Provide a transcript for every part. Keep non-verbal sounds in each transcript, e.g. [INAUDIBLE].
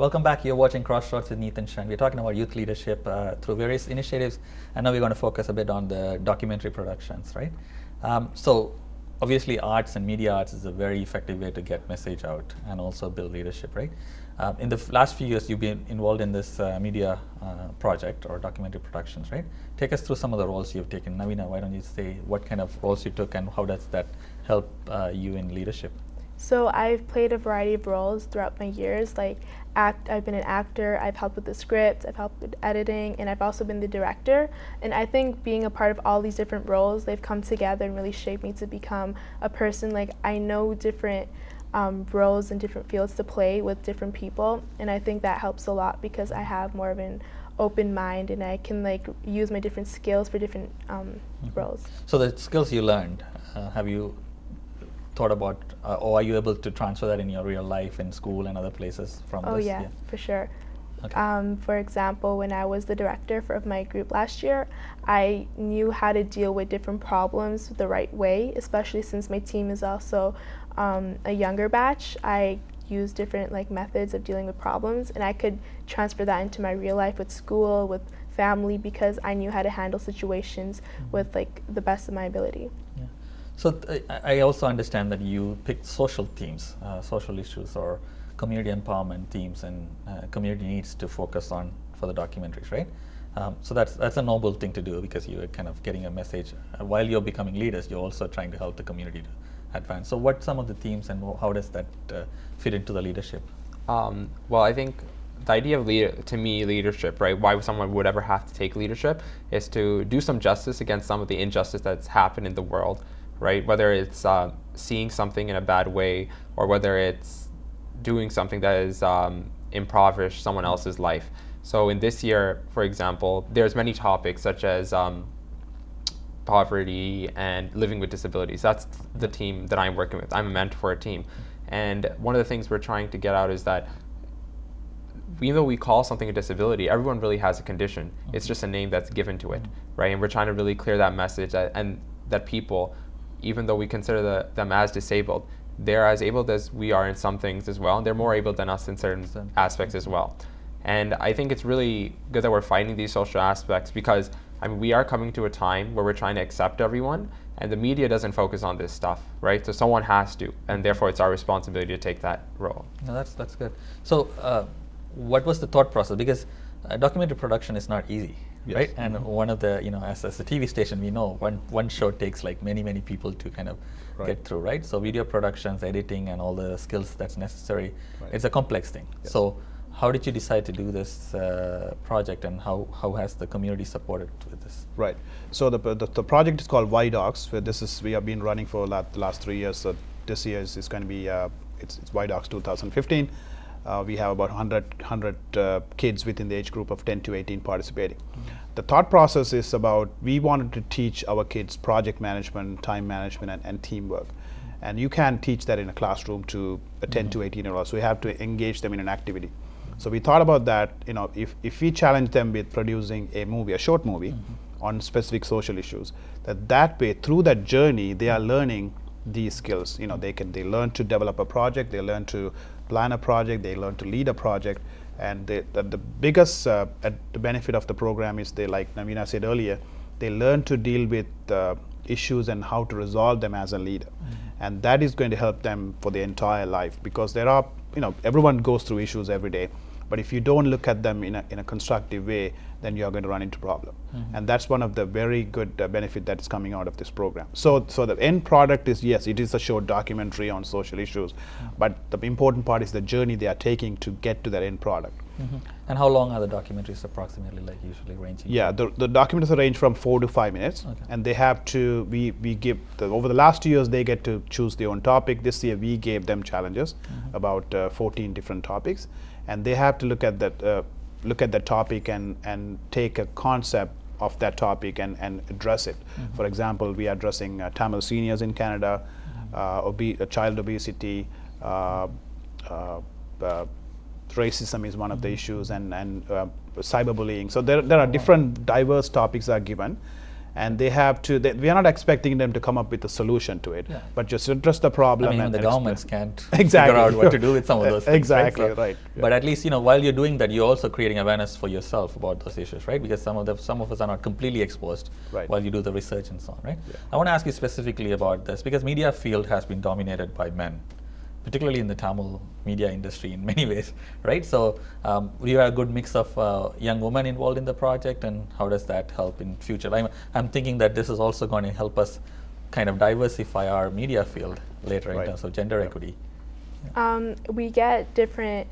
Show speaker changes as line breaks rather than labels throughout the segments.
Welcome back. You're watching Crossroads with Neethan Shan. We're talking about youth leadership uh, through various initiatives, and now we're going to focus a bit on the documentary productions, right? Um, so, obviously, arts and media arts is a very effective way to get message out and also build leadership, right? Uh, in the last few years, you've been involved in this uh, media uh, project or documentary productions, right? Take us through some of the roles you've taken. Navina, why don't you say what kind of roles you took and how does that help uh, you in leadership?
So I've played a variety of roles throughout my years. Like act, I've been an actor. I've helped with the script. I've helped with editing, and I've also been the director. And I think being a part of all these different roles, they've come together and really shaped me to become a person. Like I know different um, roles and different fields to play with different people, and I think that helps a lot because I have more of an open mind and I can like use my different skills for different um, roles.
So the skills you learned, uh, have you thought about, uh, or are you able to transfer that in your real life in school and other places from
Oh
this?
yeah, for sure.
Okay.
Um, for example, when I was the director for, of my group last year, I knew how to deal with different problems the right way, especially since my team is also um, a younger batch. I use different like methods of dealing with problems, and I could transfer that into my real life with school, with family, because I knew how to handle situations with like the best of my ability.
So I also understand that you picked social themes, uh, social issues, or community empowerment themes and uh, community needs to focus on for the documentaries, right? Um, so that's that's a noble thing to do because you're kind of getting a message uh, while you're becoming leaders. You're also trying to help the community to advance. So what some of the themes and how does that uh, fit into the leadership?
Um, well, I think the idea of lead- to me leadership, right? Why someone would ever have to take leadership is to do some justice against some of the injustice that's happened in the world, right? Whether it's uh, seeing something in a bad way or whether it's doing something that is um, impoverish someone else's life. So in this year, for example, there's many topics such as um, poverty and living with disabilities. That's the team that I'm working with. I'm a mentor for a team. And one of the things we're trying to get out is that even though we call something a disability, everyone really has a condition. It's just a name that's given to it, right? And we're trying to really clear that message that, and that people, even though we consider the, them as disabled, they're as able as we are in some things as well, and they're more able than us in certain aspects as well. And I think it's really good that we're fighting these social aspects because I mean we are coming to a time where we're trying to accept everyone, and the media doesn't focus on this stuff, right? So someone has to, and therefore it's our responsibility to take that role.
No, that's that's good. So, uh, what was the thought process? Because uh, documentary production is not easy,
Yes.
right? And one of the you know, as, as a TV station, we know one one show takes like many many people to kind of
Right.
get through, right? So, video productions, editing, and all the skills that's necessary.
Right.
It's a complex thing.
Yes.
So, how did you decide to do this uh, project, and how how has the community supported with this?
Right. So the, the, the project is called YDocs, where this is we have been running for the last three years. So this year is, is going to be uh, it's, it's YDocs 2015. Uh, we have about 100, 100 uh, kids within the age group of 10 to 18 participating. The thought process is about we wanted to teach our kids project management, time management, and, and teamwork. And you can't teach that in a classroom to a 10 to 18 year old. So we have to engage them in an activity. So we thought about that. You know, if, if we challenge them with producing a movie, a short movie, on specific social issues, that that way through that journey they are learning these skills. You know, they can they learn to develop a project, they learn to plan a project, they learn to lead a project, and they, the, the biggest uh, at the benefit of the program is they like Navina said earlier, they learn to deal with uh, issues and how to resolve them as a leader. And that is going to help them for their entire life because there are you know everyone goes through issues every day but if you don't look at them in a, in a constructive way then you are going to run into problem and that's one of the very good uh, benefit that is coming out of this program so so the end product is yes it is a short documentary on social issues but the important part is the journey they are taking to get to that end product
And how long are the documentaries approximately, like usually ranging?
Yeah, the, the documents range from four to five minutes,
Okay.
and they have to. We we give the, over the last two years they get to choose their own topic. This year we gave them challenges, about uh, 14 different topics, and they have to look at that uh, look at that topic and and take a concept of that topic and and address it. For example, we are addressing uh, Tamil seniors in Canada, uh, obe- uh, child obesity. Uh, uh, uh, racism is one of the issues and, and uh, cyberbullying. So there, there are different diverse topics are given and they have to. They, we are not expecting them to come up with a solution to it,
Yeah.
but just address the problem.
I mean,
and
the governments can't
Exactly. [LAUGHS]
figure out what to do with some of those [LAUGHS] things.
Exactly,
right? So-
right, yeah.
But at least you know while you're doing that, you're also creating awareness for yourself about those issues, right? Because some of the some of us are not completely exposed
Right.
while you do the research and so on, right?
Yeah.
I want to ask you specifically about this because media field has been dominated by men, particularly in the Tamil media industry in many ways, [LAUGHS] right? So um, we have a good mix of uh, young women involved in the project, and how does that help in future? I'm, I'm thinking that this is also going to help us kind of diversify our media field later in terms of gender
Yeah.
equity.
Um, we get different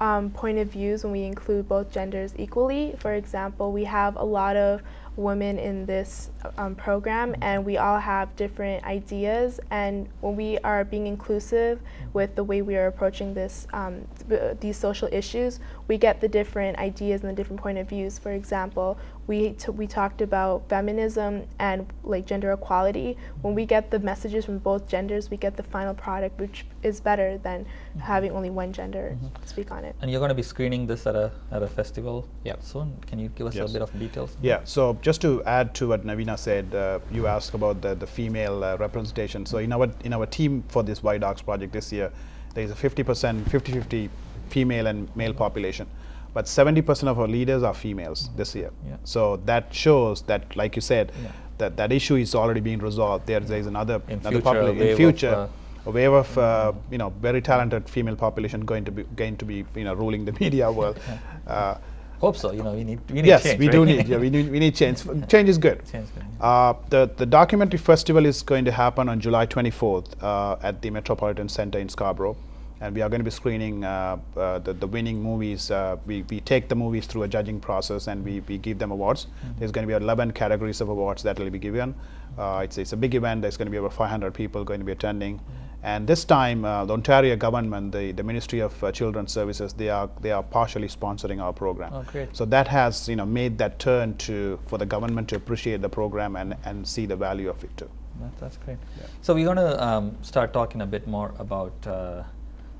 um, point of views when we include both genders equally. For example, we have a lot of women in this um, program, and we all have different ideas. And when we are being inclusive with the way we are approaching this, um, th- these social issues, we get the different ideas and the different point of views. For example, we t- we talked about feminism and like gender equality. When we get the messages from both genders, we get the final product, which is better than having only one gender speak on it.
And you're going to be screening this at a at a festival
Yep.
soon. Can you give us
Yes.
a bit of details?
Yeah, so just to add to what Navina said, uh, you asked about the, the female uh, representation. So in our in our team for this YDocs project this year, there is a 50%, 50-50 female and male population. But 70% of our leaders are females this year.
Yeah.
So that shows that, like you said,
Yeah.
that that issue is already being resolved. There, there is another,
In
another
future, a
popula-
wave of, uh,
a wave of uh, you know very talented female population going to be going to be you know ruling the [LAUGHS] media world. Uh,
Hope so. You know, we need we need
yes,
change.
we do need. [LAUGHS] Yeah, we need. We need change. Change is good.
Change good,
Uh, the the documentary festival is going to happen on July 24th uh, at the Metropolitan Center in Scarborough, and we are going to be screening uh, uh, the, the winning movies. Uh, we, we take the movies through a judging process and we, we give them awards.
Mm-hmm.
There's going to be 11 categories of awards that will be given. Uh, it's, it's a big event. There's going to be over 500 people going to be attending.
Mm-hmm.
And this time, uh, the Ontario government, the, the Ministry of uh, Children's Services, they are they are partially sponsoring our program.
Oh, great.
So that has you know made that turn to for the government to appreciate the program and, and see the value of it too.
That, that's great.
Yeah.
So we're going to um, start talking a bit more about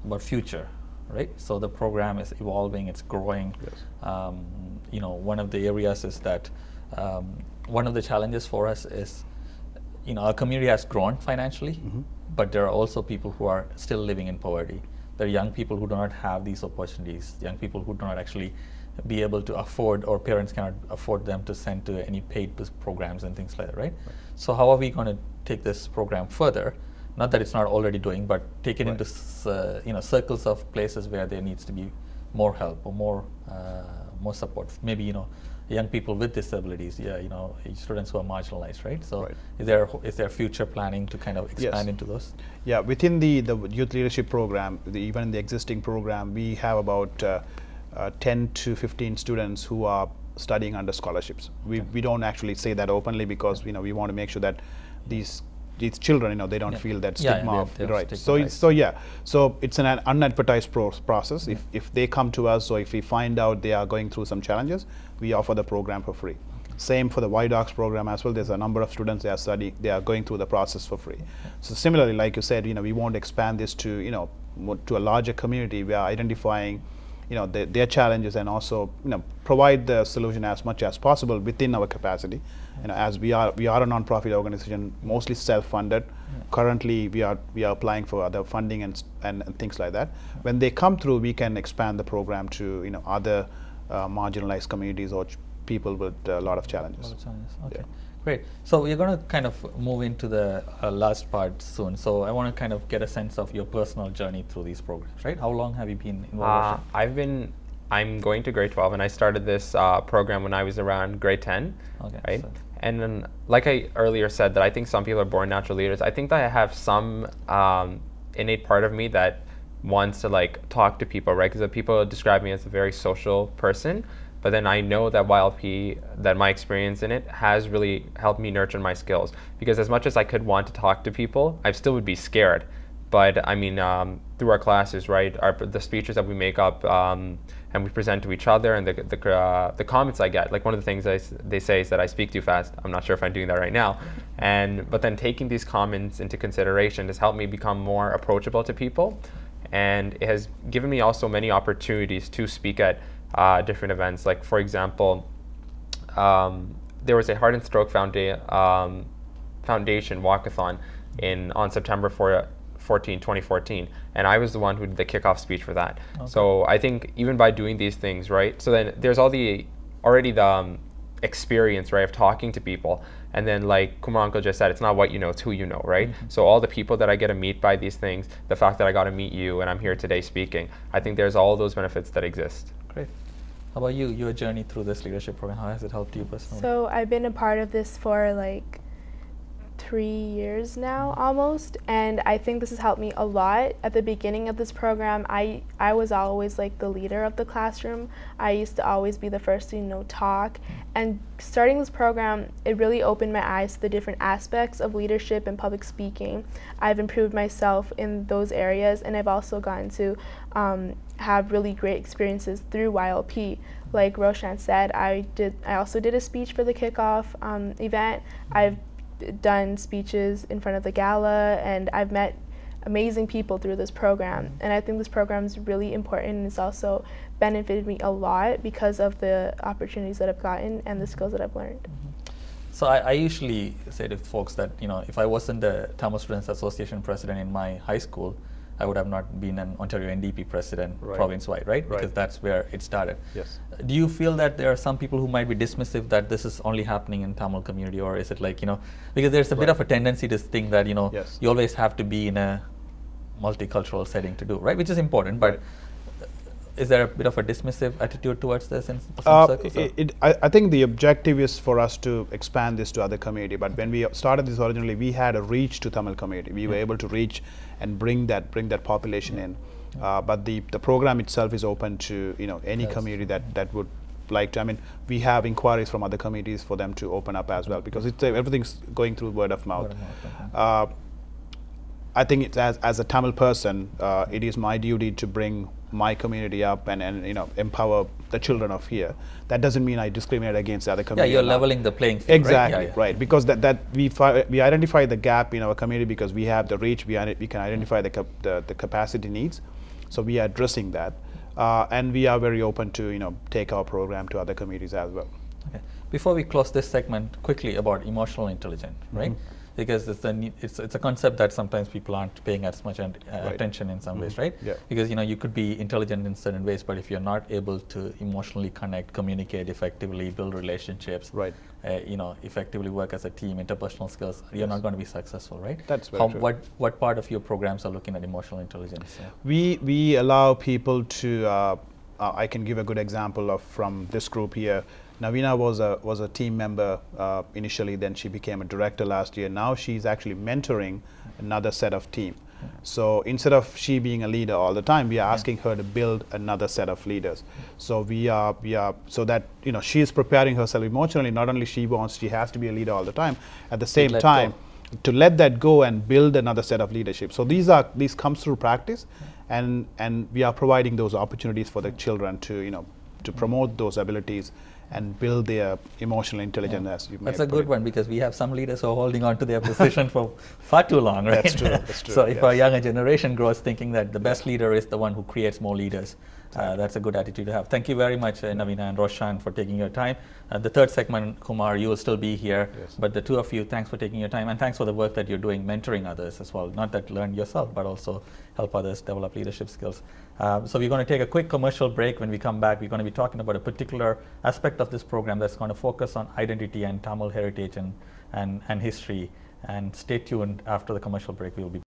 about future, right? So the program is evolving, it's growing.
Yes.
Um, you know, one of the areas is that um, one of the challenges for us is, you know, our community has grown financially,
Mhm.
but there are also people who are still living in poverty. There are young people who do not have these opportunities, young people who do not actually be able to afford, or parents cannot afford them to send to any paid programs and things like that, right? So how are we going to take this program further? Not that it's not already doing, but take it
Right.
into uh, you know circles of places where there needs to be more help or more uh, more support. Maybe you know young people with disabilities, yeah, you know students who are marginalized, right? So
Right.
is there is there future planning to kind of expand
Yes.
into those?
Yeah, within the, the youth leadership program, the, even in the existing program, we have about uh, uh, 10 to 15 students who are studying under scholarships. We, we don't actually say that openly because you know we want to make sure that these these children, you know, they don't
Yeah.
feel that
Yeah, yeah,
stigma of right. So it's, so yeah, so it's an unadvertised pro- process. If if they come to us, or if we find out they are going through some challenges, we offer the program for free. Same for the YDocs program as well. There's a number of students they are studying, they are going through the process for free. So similarly, like you said, you know, we want to expand this to you know to a larger community. We are identifying, you know, their, their challenges and also you know provide the solution as much as possible within our capacity. You know, as we are we are a non-profit organization, mostly self-funded. Currently, we are we are applying for other funding and, and and things like that. When they come through, we can expand the program to you know other uh, marginalized communities or people with a lot of challenges.
Lot of challenges. Okay,
Yeah.
Great. So we're going to kind of move into the uh, last part soon. So I want to kind of get a sense of your personal journey through these programs, right? How long have you been involved?
Uh, I've been, I'm going to grade 12, and I started this uh, program when I was around grade 10.
Okay,
Right.
so-
And then, like I earlier said, that I think some people are born natural leaders. I think that I have some um, innate part of me that wants to like talk to people, right? Because people describe me as a very social person. But then I know that YLP, that my experience in it has really helped me nurture my skills. Because as much as I could want to talk to people, I still would be scared. But I mean, um, through our classes, right, our, the speeches that we make up um, and we present to each other, and the the, uh, the comments I get, like one of the things I they say is that I speak too fast. I'm not sure if I'm doing that right now, and but then taking these comments into consideration has helped me become more approachable to people, and it has given me also many opportunities to speak at uh, different events. Like for example, um, there was a Heart and Stroke Founda- um, Foundation walkathon in on September 4, 14, 2014, and I was the one who did the kickoff speech for that. So I think even by doing these things, right? So then there's all the already the um, experience, right, of talking to people, and then like Kumar Uncle just said, it's not what you know, it's who you know, right? So all the people that I get to meet by these things, the fact that I got to meet you and I'm here today speaking, I think there's all those benefits that exist.
Great. How about you? Your journey through this leadership program, how has it helped you personally?
So I've been a part of this for like three years now almost and i think this has helped me a lot at the beginning of this program i i was always like the leader of the classroom i used to always be the first to you know talk and starting this program it really opened my eyes to the different aspects of leadership and public speaking i've improved myself in those areas and i've also gotten to um, have really great experiences through ylp like roshan said i did i also did a speech for the kickoff um, event. I've done speeches in front of the gala and I've met amazing people through this program. And I think this program is really important and it's also benefited me a lot because of the opportunities that I've gotten and the skills that I've learned.
So I, I usually say to folks that you know if I wasn't the Tamil Students Association president in my high school, I would have not been an Ontario NDP president
Right.
province-wide, right?
Right.
Because that's where it started.
Yes.
Do you feel that there are some people who might be dismissive that this is only happening in Tamil community, or is it like you know because there's a bit of a tendency to think that you know
Yes.
you always have to be in a multicultural setting to do right, which is important, but.
Right.
Is there a bit of a dismissive attitude towards this in some
Uh,
circles?
it, it, I, I think the objective is for us to expand this to other community. But when we started this originally, we had a reach to Tamil community. We were able to reach and bring that bring that population in. Uh, but the, the program itself is open to you know any
Yes.
community that, that would like to. I mean, we have inquiries from other communities for them to open up as well because it's uh, everything's going through word of mouth.
Word of mouth, okay.
Uh, I think it's as, as a Tamil person, uh, it is my duty to bring my community up and, and you know empower the children of here. That doesn't mean I discriminate against the other
yeah,
community.
you're leveling the playing field.
Exactly
right, Yeah, yeah.
right because that, that we fi- we identify the gap in our community because we have the reach we, we can identify the, the the capacity needs, so we are addressing that, uh, and we are very open to you know take our program to other communities as well.
Okay. Before we close this segment, quickly about emotional intelligence, right?
Mm-hmm.
Because it's a it's it's a concept that sometimes people aren't paying as much an, uh,
Right.
attention in some ways,
Mhm.
right?
Yeah.
Because you know you could be intelligent in certain ways, but if you're not able to emotionally connect, communicate effectively, build relationships,
Right.
Uh, you know, effectively work as a team, interpersonal skills, you're not going to be successful, right?
That's very
How,
true.
What what part of your programs are looking at emotional intelligence? Uh,
We we allow people to. Uh, uh, I can give a good example of from this group here. Navina was a was a team member uh, initially. Then she became a director last year. Now she's actually mentoring another set of team. So instead of she being a leader all the time, we are asking her to build another set of leaders. So we are we are so that you know she is preparing herself emotionally. Not only she wants, she has to be a leader all the time. At the same time, to let that go and build another set of leadership. So these are these comes through practice, and and we are providing those opportunities for the children to you know to promote those abilities and build their emotional intelligence. As you
That's a good
it.
one because we have some leaders who are holding on to their position for [LAUGHS] far too long, right?
That's true, that's [LAUGHS] true,
so if our younger generation grows thinking that the best leader is the one who creates more leaders, uh, that's a good attitude to have. Thank you very much, uh, Navina and Roshan, for taking your time. Uh, the third segment, Kumar, you will still be here,
Yes.
but the two of you, thanks for taking your time and thanks for the work that you're doing, mentoring others as well. Not that learn yourself, but also help others develop leadership skills. Uh, so we're going to take a quick commercial break. When we come back, we're going to be talking about a particular aspect of this program that's going to focus on identity and Tamil heritage and, and, and history. And stay tuned after the commercial break. We will be